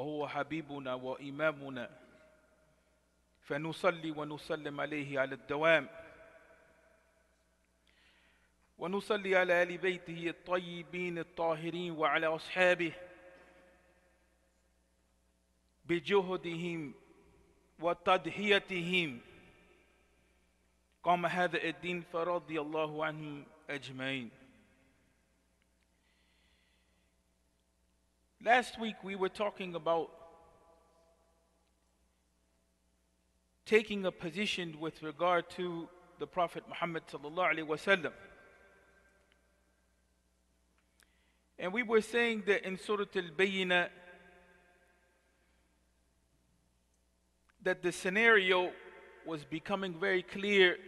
وهو حبيبنا وإمامنا. فنصلي ونسلم عليه على الدوام. ونصلي على آل بيته الطيبين الطاهرين وعلى أصحابه. بجهدهم وتضحيتهم. قام هذا الدين فرضي الله عنهم أجمعين. Last week we were talking about taking a position with regard to the Prophet Muhammad wasallam. And we were saying that in Surah Al-Bayyinah that the scenario was becoming very clear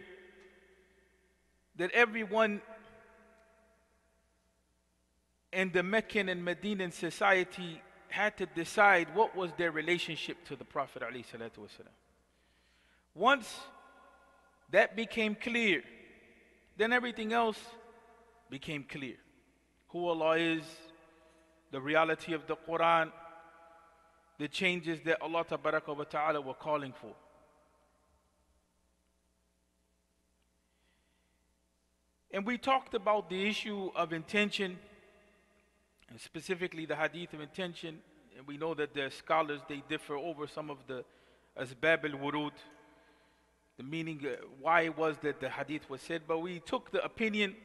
that everyone in the Meccan and Medinan society had to decide what was their relationship to the Prophet. Once that became clear, then everything else became clear. Who Allah is, the reality of the Quran, the changes that Allah wa ta'ala were calling for. And we talked about the issue of intention, and specifically the hadith of intention. And we know that the scholars they differ over some of the asbab al wurud, the meaning uh, why it was that the hadith was said. But we took the opinion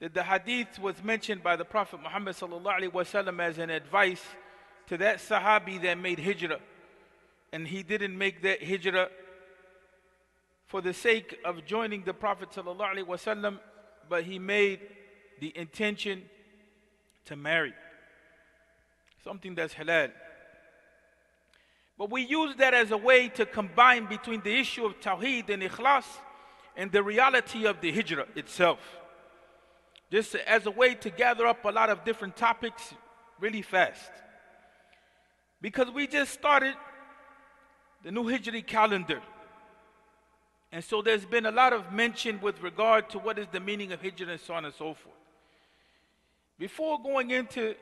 that the hadith was mentioned by the Prophet Muhammad wasallam as an advice to that Sahabi that made hijrah, and he didn't make that hijrah for the sake of joining the Prophet wasallam but he made the intention to marry. Something that's halal. But we use that as a way to combine between the issue of Tawheed and Ikhlas and the reality of the Hijrah itself. Just as a way to gather up a lot of different topics really fast. Because we just started the new Hijri calendar. And so there's been a lot of mention with regard to what is the meaning of hijrah and so on and so forth. Before going into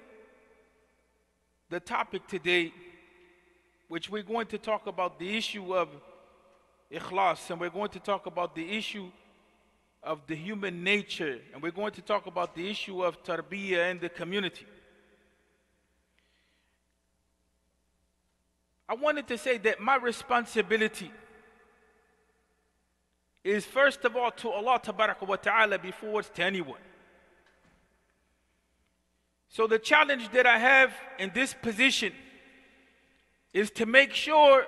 the topic today, which we're going to talk about the issue of ikhlas, and we're going to talk about the issue of the human nature, and we're going to talk about the issue of tarbiyah and the community. I wanted to say that my responsibility is first of all to Allah wa ta'ala before it's to anyone. So the challenge that I have in this position is to make sure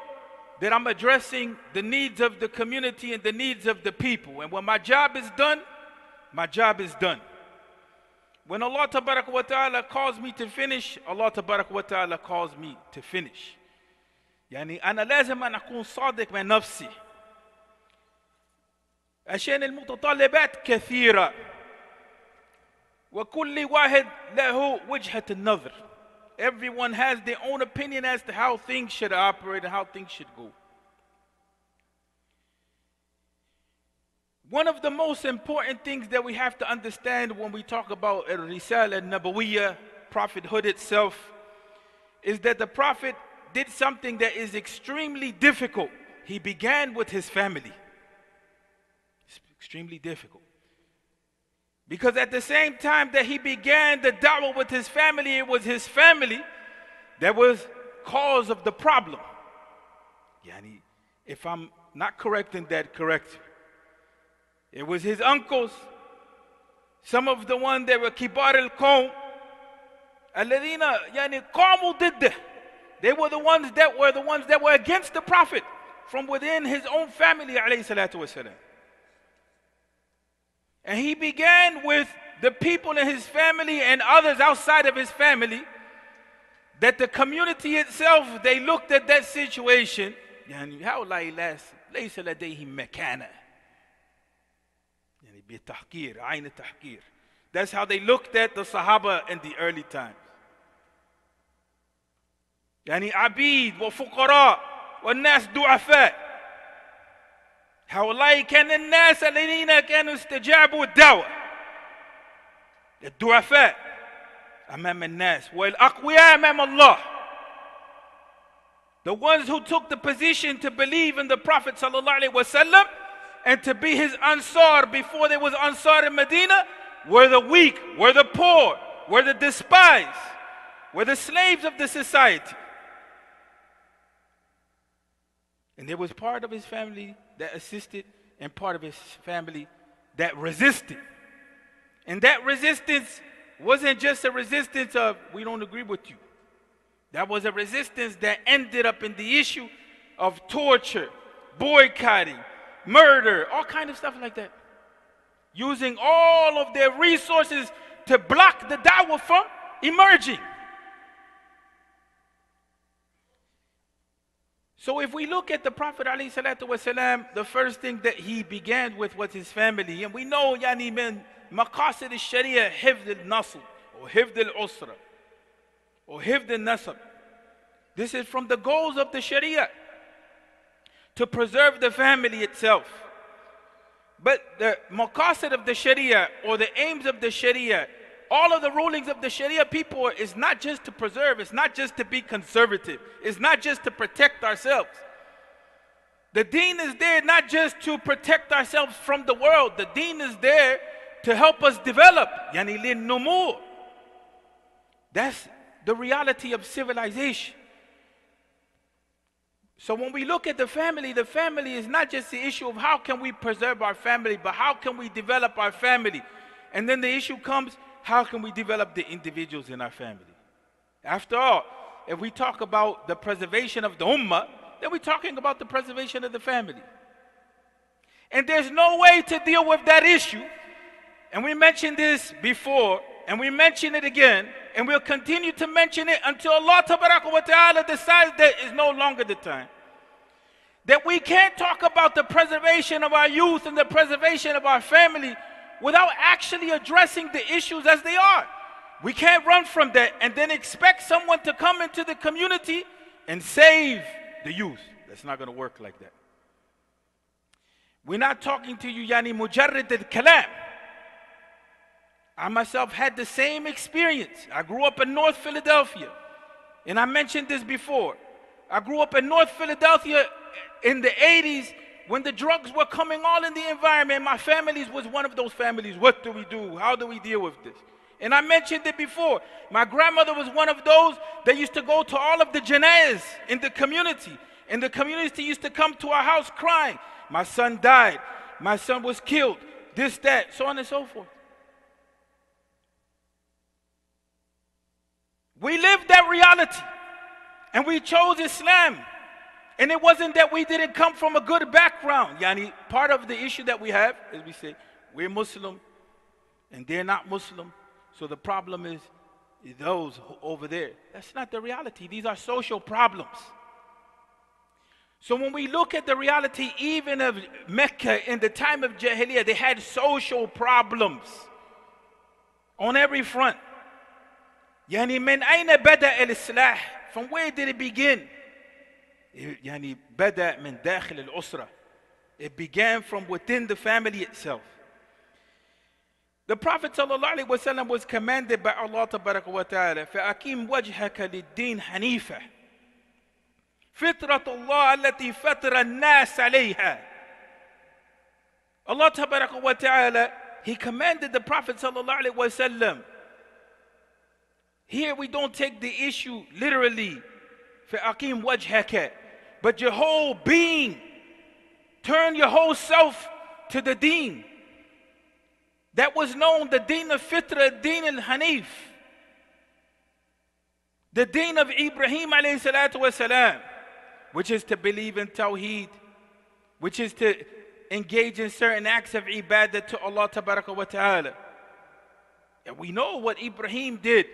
that I'm addressing the needs of the community and the needs of the people. And when my job is done, my job is done. When Allah wa ta'ala calls me to finish, Allah wa ta'ala calls me to finish. يعني أنا لازم أن أكون صادق مع نفسي عشان المتطلبات كثيرة وكل واحد له وجهة النظر Everyone has their own opinion as to how things should operate and how things should go. One of the most important things that we have to understand when we talk about Risal and Nabawiyah, prophethood itself, is that the prophet did something that is extremely difficult. He began with his family extremely difficult. Because at the same time that he began the dialogue with his family, it was his family that was cause of the problem. Yani, if I'm not correcting that, correct. It was his uncles, some of the ones that were kibar al-qawm, الذين يعني قاموا ضده they were the ones that were the ones that were against the prophet from within his own family عليه And he began with the people in his family and others outside of his family that the community itself, they looked at that situation. يعني هؤلاء ليس لديهم مكانة. يعني بتحقير عين التحقير. That's how they looked at the Sahaba in the early times. يعني عبيد وفقراء والناس ضعفاء. هؤلاء كان الناس الذين كانوا استجابوا الدعوة. الضعفاء أمام الناس والأقوياء أمام الله. The ones who took the position to believe in the Prophet sallallahu alaihi wasallam and to be his ansar before there was ansar in Medina were the weak, were the poor, were the despised, were the slaves of the society. And there was part of his family that assisted and part of his family that resisted. And that resistance wasn't just a resistance of, we don't agree with you. That was a resistance that ended up in the issue of torture, boycotting, murder, all kind of stuff like that. Using all of their resources to block the da'wah from emerging. So if we look at the Prophet والسلام, the first thing that he began with was his family. And we know yani min maqasid al-sharia hifd al-nasl or hifd al-usra or hifd al-nasab. This is from the goals of the sharia to preserve the family itself. But the maqasid of the sharia or the aims of the sharia all of the rulings of the Sharia people is not just to preserve, it's not just to be conservative, it's not just to protect ourselves. The deen is there not just to protect ourselves from the world, the deen is there to help us develop. Yani. That's the reality of civilization. So when we look at the family, the family is not just the issue of how can we preserve our family, but how can we develop our family. And then the issue comes how can we develop the individuals in our family? After all, if we talk about the preservation of the ummah, then we're talking about the preservation of the family. And there's no way to deal with that issue. And we mentioned this before, and we mention it again, and we'll continue to mention it until Allah wa ta'ala decides that it's no longer the time. That we can't talk about the preservation of our youth and the preservation of our family without actually addressing the issues as they are. We can't run from that and then expect someone to come into the community and save the youth. That's not going to work like that. We're not talking to you, Yani Mujarrid al Kalam. I myself had the same experience. I grew up in North Philadelphia, and I mentioned this before. I grew up in North Philadelphia in the 80s when the drugs were coming all in the environment, my families was one of those families. What do we do? How do we deal with this? And I mentioned it before. My grandmother was one of those that used to go to all of the janazas in the community. And the community used to come to our house crying. My son died. My son was killed. This, that, so on and so forth. We lived that reality. And we chose Islam. And it wasn't that we didn't come from a good background. Yani, part of the issue that we have is we say, we're Muslim and they're not Muslim. So the problem is those over there. That's not the reality. These are social problems. So when we look at the reality even of Mecca in the time of Jahiliyyah, they had social problems on every front. Yani min ayna bada al-islah? From where did it begin? يعني بدأ من داخل الأسرة it began from within the family itself the Prophet ﷺ was commanded by Allah ta'ala فأقيم وجهك للدين حنيفة فطرة الله التي فطر الناس عليها Allah ta'ala he commanded the Prophet ﷺ here we don't take the issue literally فأقيم وجهك but your whole being. Turn your whole self to the deen. That was known, the deen of Fitra, deen al-Hanif. The deen of Ibrahim alayhi salatu wasalam, which is to believe in Tawheed, which is to engage in certain acts of ibadah to Allah wa ta'ala. And we know what Ibrahim did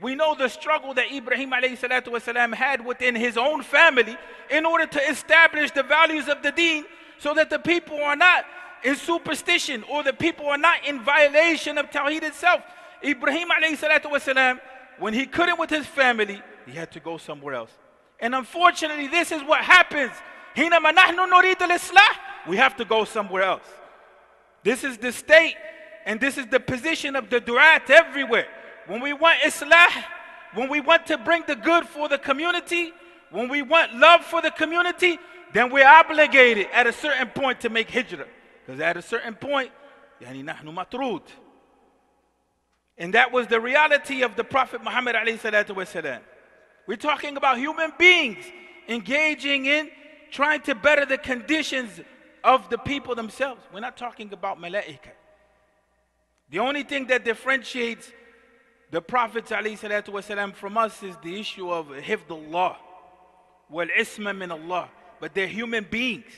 We know the struggle that Ibrahim والسلام, had within his own family in order to establish the values of the deen so that the people are not in superstition or the people are not in violation of Tawheed itself. Ibrahim والسلام, when he couldn't with his family, he had to go somewhere else. And unfortunately, this is what happens. We have to go somewhere else. This is the state and this is the position of the du'at everywhere. when we want islah, when we want to bring the good for the community, when we want love for the community, then we're obligated at a certain point to make hijrah. Because at a certain point, yani nahnu matrud. And that was the reality of the Prophet Muhammad. We're talking about human beings engaging in trying to better the conditions of the people themselves. We're not talking about malaika. The only thing that differentiates the Prophet ﷺ from us is the issue of hifdullah, wal isma min Allah. But they're human beings.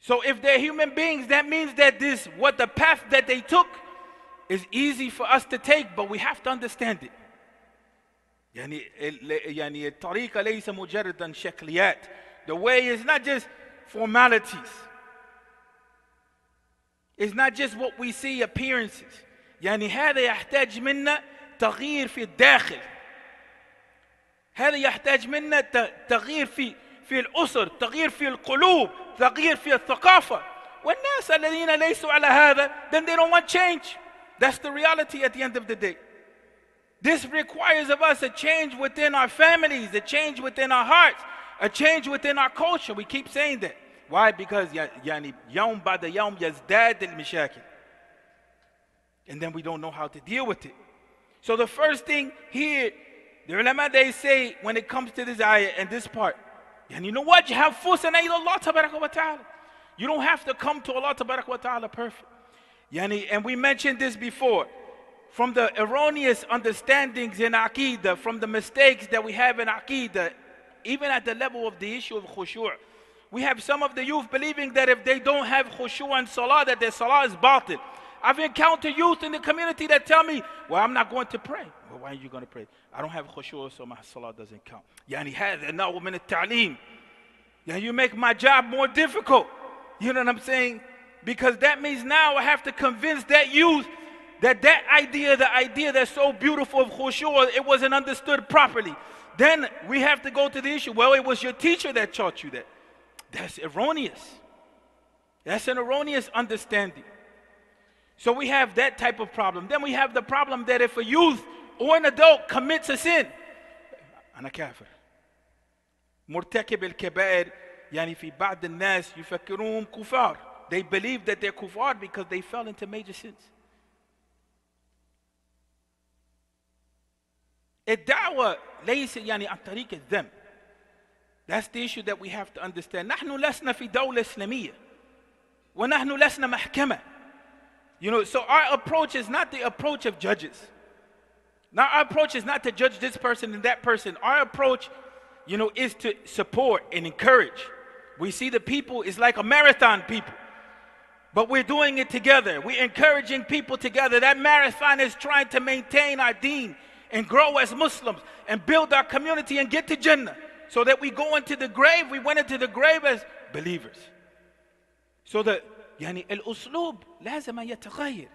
So if they're human beings, that means that this, what the path that they took, is easy for us to take, but we have to understand it. يعني يعني الطريقة ليس مجردا شكليات. The way is not just formalities. It's not just what we see appearances. يعني هذا يحتاج منا تغيير في الداخل. هذا يحتاج منا تغيير في في الأسر، تغيير في القلوب، تغيير في الثقافة. والناس الذين ليسوا على هذا then they don't want change. That's the reality at the end of the day. This requires of us a change within our families, a change within our hearts, a change within our culture. We keep saying that. Why? Because يعني يوم بعد يوم يزداد المشاكل. And then we don't know how to deal with it. So the first thing here, the ulama they say when it comes to this ayah and this part, and you know what? You have fusan Allah wa ta'ala. You don't have to come to Allah ta'ala perfect. Yani, and we mentioned this before. From the erroneous understandings in Aqidah, from the mistakes that we have in Aqidah, even at the level of the issue of khushu'. We have some of the youth believing that if they don't have khushu' and salah, that their salah is batil. I've encountered youth in the community that tell me, well, I'm not going to pray. Well, why are you going to pray? I don't have khushu', so my salah doesn't count. Yani هذا نوع من التعليم. Yeah, you make my job more difficult. You know what I'm saying? Because that means now I have to convince that youth that that idea, the idea that's so beautiful of khushu', it wasn't understood properly. Then we have to go to the issue. Well, it was your teacher that taught you that. That's erroneous. That's an erroneous understanding. So we have that type of problem. Then we have the problem that if a youth or an adult commits a sin, أنا كافر. مرتكب الكبائر يعني في بعض الناس يفكرون كفار. They believe that they're kufar because they fell into major sins. الدعوة ليس يعني عن طريق الذنب. That's the issue that we have to understand. نحن لسنا في دولة إسلامية. ونحن لسنا محكمة. You know, so our approach is not the approach of judges. Now, our approach is not to judge this person and that person. Our approach, you know, is to support and encourage. We see the people is like a marathon people, but we're doing it together. We're encouraging people together. That marathon is trying to maintain our deen and grow as Muslims and build our community and get to Jannah so that we go into the grave. We went into the grave as believers. So that يعني الأسلوب لازم يتغير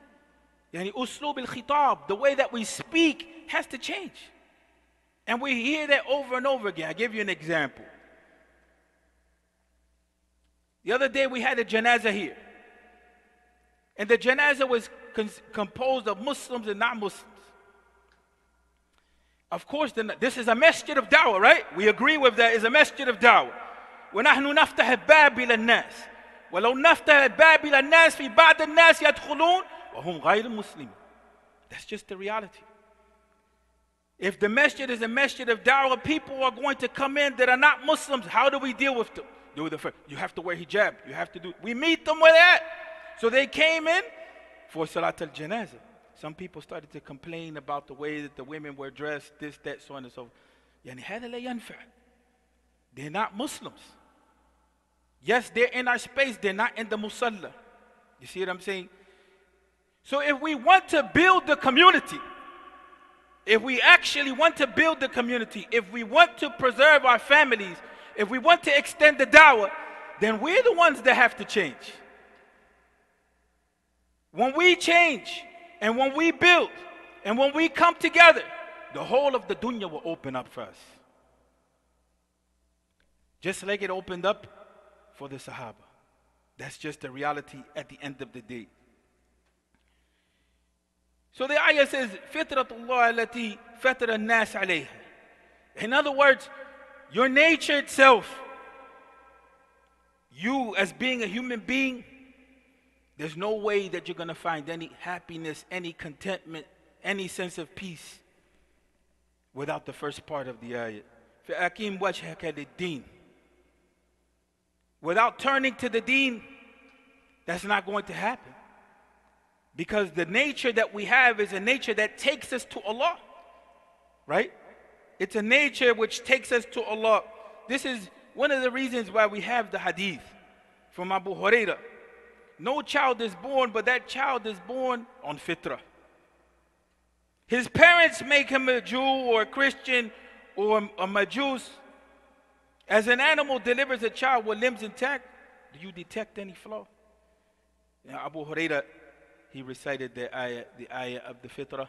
يعني أسلوب الخطاب the way that we speak has to change and we hear that over and over again I give you an example the other day we had a janazah here and the janazah was composed of Muslims and non-Muslims of course this is a masjid of da'wah right we agree with that is a masjid of da'wah ونحن نفتح الباب إلى الناس ولو نفتح الباب إلى الناس في بعض الناس يدخلون وهم غير مسلمين That's just the reality. If the masjid is a masjid of da'wah, people are going to come in that are not Muslims. How do we deal with them? Do the first. You have to wear hijab. You have to do. We meet them where they're at. So they came in for Salat al Janazah. Some people started to complain about the way that the women were dressed, this, that, so on and so forth. يعني هذا لا ينفع. They're not Muslims. Yes, they're in our space, they're not in the musalla. You see what I'm saying? So if we want to build the community, if we actually want to build the community, if we want to preserve our families, if we want to extend the dawah, then we're the ones that have to change. When we change and when we build and when we come together, the whole of the dunya will open up for us. Just like it opened up for the Sahaba. That's just the reality at the end of the day. So the ayah says, Fitratullah alati fatra nas alayha. In other words, your nature itself, you as being a human being, there's no way that you're going to find any happiness, any contentment, any sense of peace without the first part of the ayah. فَأَقِيمْ وَجْهَكَ لِلدِّينِ Without turning to the deen, that's not going to happen. Because the nature that we have is a nature that takes us to Allah. Right? It's a nature which takes us to Allah. This is one of the reasons why we have the hadith from Abu Hurairah. No child is born, but that child is born on fitrah. His parents make him a Jew or a Christian or a Majus. As an animal delivers a child with limbs intact, do you detect any flaw? Now, Abu Huraira, he recited the ayah, the ayah of the fitrah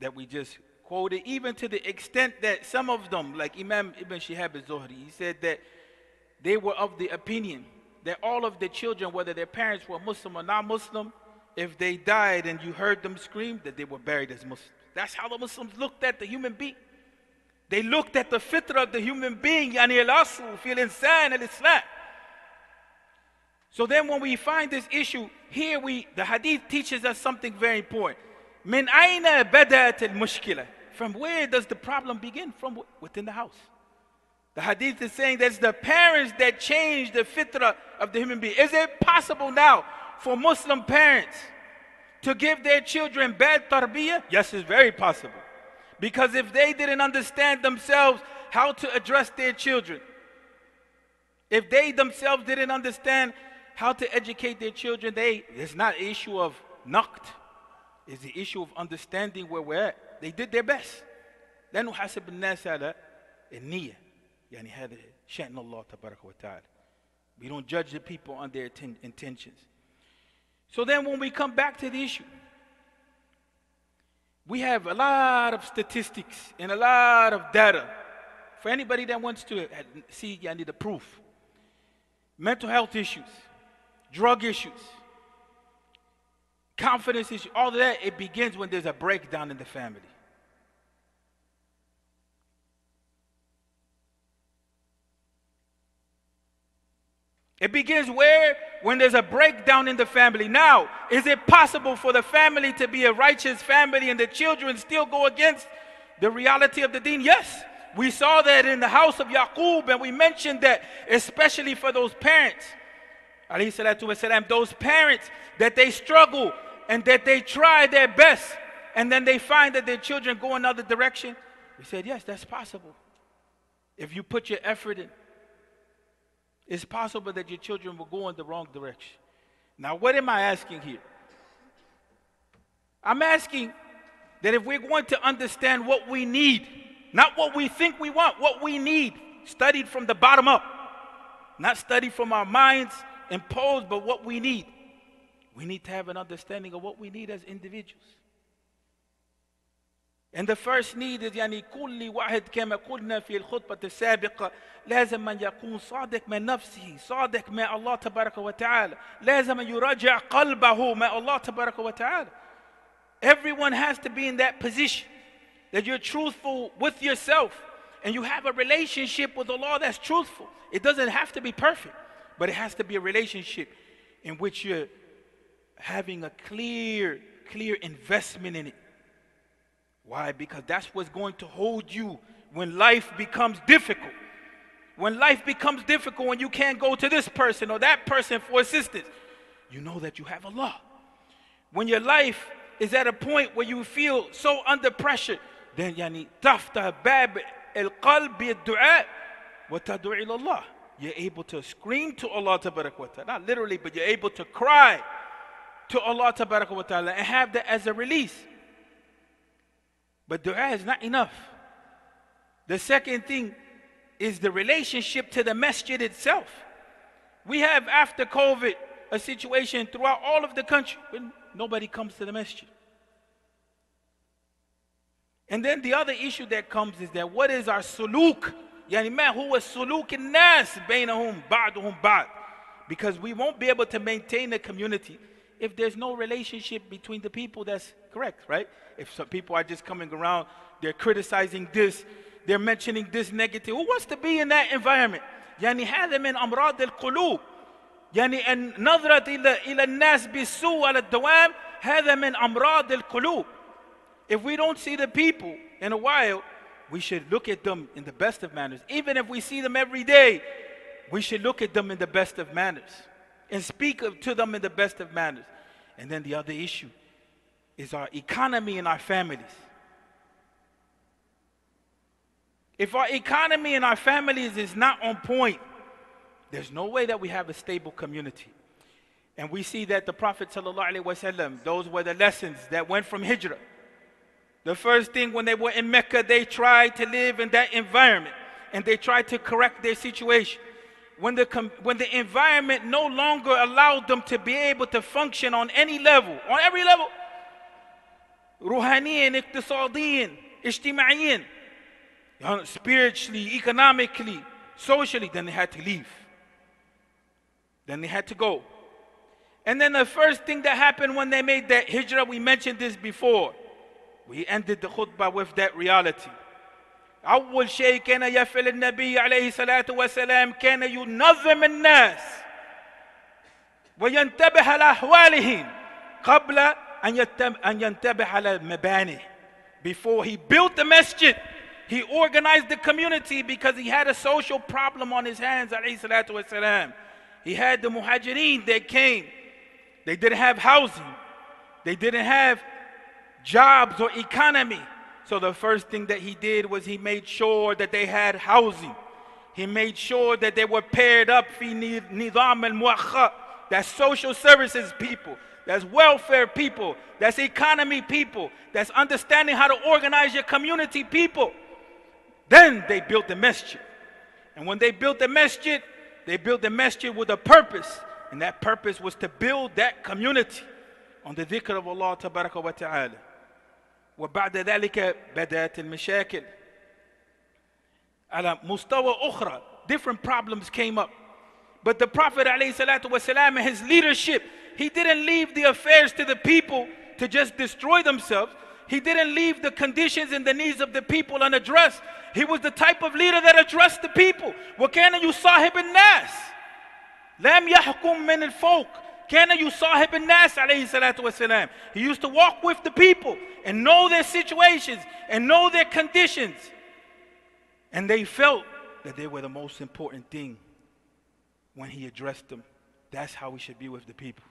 that we just quoted, even to the extent that some of them, like Imam Ibn Shihab al-Zuhri, he said that they were of the opinion that all of the children, whether their parents were Muslim or not Muslim, if they died and you heard them scream, that they were buried as Muslims. That's how the Muslims looked at the human being. They looked at the fitrah of the human being, yani al-asl, fil insan al-islam. So then when we find this issue, here we, the hadith teaches us something very important. Min aina badat al-mushkila. From where does the problem begin? From within the house. The hadith is saying that's the parents that change the fitrah of the human being. Is it possible now for Muslim parents to give their children bad tarbiyah? Yes, it's very possible. Because if they didn't understand themselves how to address their children, if they themselves didn't understand how to educate their children, they it's not an issue of naqt. It's the issue of understanding where we're at. They did their best. لا نحاسب الناس على النية يعني هذا شأن الله تبارك وتعالى. We don't judge the people on their intentions. So then when we come back to the issue, we have a lot of statistics and a lot of data. For anybody that wants to uh, see, I need the proof. Mental health issues, drug issues, confidence issues, all of that, it begins when there's a breakdown in the family. It begins where? When there's a breakdown in the family. Now, is it possible for the family to be a righteous family and the children still go against the reality of the deen? Yes. We saw that in the house of Yaqub, and we mentioned that especially for those parents, والسلام, those parents that they struggle and that they try their best, and then they find that their children go another direction. We said, yes, that's possible. If you put your effort in. it's possible that your children will go in the wrong direction. Now, what am I asking here? I'm asking that if we're going to understand what we need, not what we think we want, what we need, studied from the bottom up, not studied from our minds imposed, but what we need. We need to have an understanding of what we need as individuals. And the first need is يعني كل واحد كما قلنا في الخطبة السابقة لازم أن يكون صادق من نفسه صادق مع الله تبارك وتعالى لازم أن يراجع قلبه مع الله تبارك وتعالى Everyone has to be in that position that you're truthful with yourself and you have a relationship with Allah that's truthful. It doesn't have to be perfect, but it has to be a relationship in which you're having a clear, clear investment in it. Why? Because that's what's going to hold you when life becomes difficult. When life becomes difficult, when you can't go to this person or that person for assistance, you know that you have Allah. When your life is at a point where you feel so under pressure, then يعني تفتح باب القلب بالدعاء وتدعو إلى الله. You're able to scream to Allah tabarak wa ta'ala. Not literally, but you're able to cry to Allah tabarak wa ta'ala and have that as a release. But dua is not enough. The second thing is the relationship to the masjid itself. We have, after COVID, a situation throughout all of the country when nobody comes to the masjid. And then the other issue that comes is that what is our suluk? Yani man, who was suluk in nas bainahum ba'duhum ba'd? Because we won't be able to maintain the community if there's no relationship between the people that's correct, right? If some people are just coming around, they're criticizing this, they're mentioning this negative. Who wants to be in that environment? يعني هذا من أمراض القلوب يعني النظرة إلى إلى الناس بالسوء على الدوام هذا من أمراض القلوب if we don't see the people in a while, we should look at them in the best of manners. Even if we see them every day, we should look at them in the best of manners and speak to them in the best of manners. And then the other issue is our economy and our families. If our economy and our families is not on point, there's no way that we have a stable community. And we see that the Prophet, ﷺ, those were the lessons that went from Hijrah. The first thing when they were in Mecca, they tried to live in that environment and they tried to correct their situation when the, when the environment no longer allowed them to be able to function on any level, on every level, ruhaniyin, iqtisadiyin, ijtima'iyin, spiritually, economically, socially, then they had to leave. Then they had to go. And then the first thing that happened when they made that hijrah, we mentioned this before. We ended the khutbah with that reality. أول شيء كان يفعل النبي عليه الصلاة والسلام كان ينظم الناس وينتبه لأحوالهم قبل أن ينتبه على المباني. Before he built the masjid, he organized the community because he had a social problem on his hands عليه الصلاة والسلام. He had the muhajirin that came. They didn't have housing. They didn't have jobs or economy. So the first thing that he did was he made sure that they had housing. He made sure that they were paired up fi nizam al That's social services people. That's welfare people. That's economy people. That's understanding how to organize your community people. Then they built the masjid. And when they built the masjid, they built the masjid with a purpose. And that purpose was to build that community on the dhikr of Allah wa ta'ala. وبعد ذلك بدأت المشاكل على مستوى أخرى different problems came up but the Prophet والسلام, and his leadership he didn't leave the affairs to the people to just destroy themselves he didn't leave the conditions and the needs of the people unaddressed he was the type of leader that addressed the people وكان يصاحب الناس لم يحكم من الفوق كان يصاحب الناس عليه الصلاة والسلام. He used to walk with the people and know their situations and know their conditions. And they felt that they were the most important thing when he addressed them. That's how we should be with the people.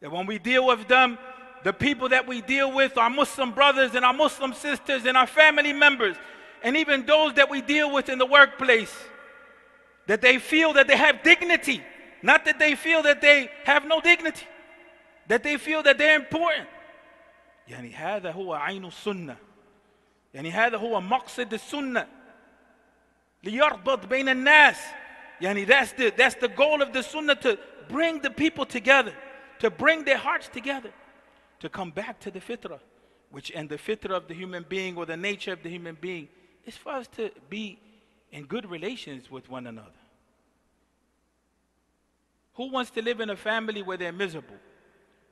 That when we deal with them, the people that we deal with, our Muslim brothers and our Muslim sisters and our family members, and even those that we deal with in the workplace, that they feel that they have dignity not that they feel that they have no dignity, that they feel that they're important. يعني هذا هو عين السنة يعني هذا هو مقصد السنة ليربط بين الناس يعني that's the, that's the goal of the sunnah to bring the people together to bring their hearts together to come back to the fitrah which and the fitrah of the human being or the nature of the human being is for us to be in good relations with one another who wants to live in a family where they're miserable?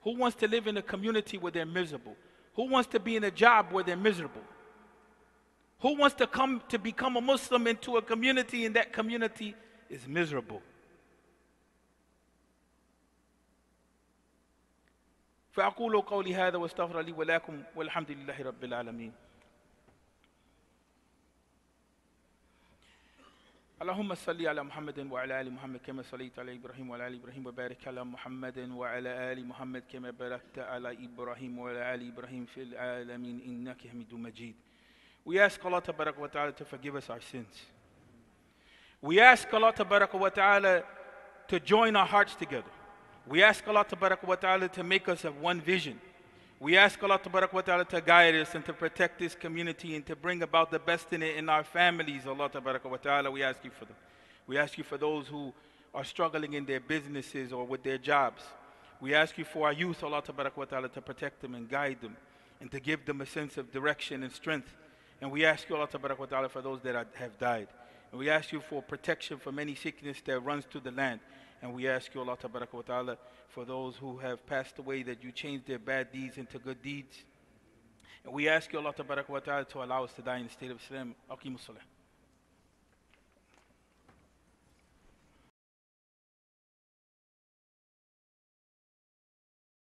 Who wants to live in a community where they're miserable? Who wants to be in a job where they're miserable? Who wants to come to become a Muslim into a community and that community is miserable? فأقول قولي هذا واستغفر لي ولكم والحمد لله رب العالمين اللهم صل على محمد وعلى آل محمد كما صليت على إبراهيم وعلى آل إبراهيم وبارك على محمد وعلى آل محمد كما باركت على إبراهيم وعلى آل إبراهيم في العالمين إنك حميد مجيد We ask Allah ta'ala to forgive us our sins. We ask Allah ta'ala to join our hearts together. We ask Allah ta'ala to make us of one vision. We ask Allah Ta'ala to guide us and to protect this community and to bring about the best in it in our families, Allah Ta'ala. We ask you for them. We ask you for those who are struggling in their businesses or with their jobs. We ask you for our youth, Allah Ta'ala, to protect them and guide them and to give them a sense of direction and strength. And we ask you, Allah Ta'ala, for those that have died. And we ask you for protection from any sickness that runs through the land. And we ask you, Allah wa Ta'ala, for those who have passed away, that you change their bad deeds into good deeds. And we ask you, Allah wa Ta'ala, to allow us to die in the state of Islam. Aqimus.